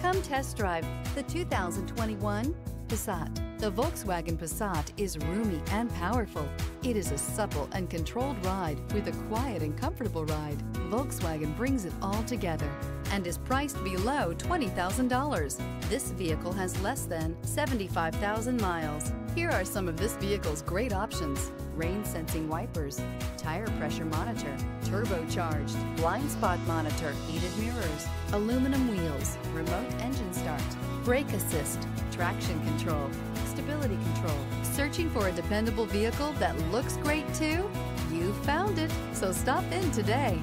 Come test drive the 2021 Passat. The Volkswagen Passat is roomy and powerful. It is a supple and controlled ride with a quiet and comfortable ride. Volkswagen brings it all together and is priced below $20,000. This vehicle has less than 75,000 miles. Here are some of this vehicle's great options. Rain sensing wipers, tire pressure monitor, turbocharged, blind spot monitor, heated mirrors, aluminum wheels, remote engine start, brake assist, traction control, stability control. Searching for a dependable vehicle that looks great too? You found it, so stop in today.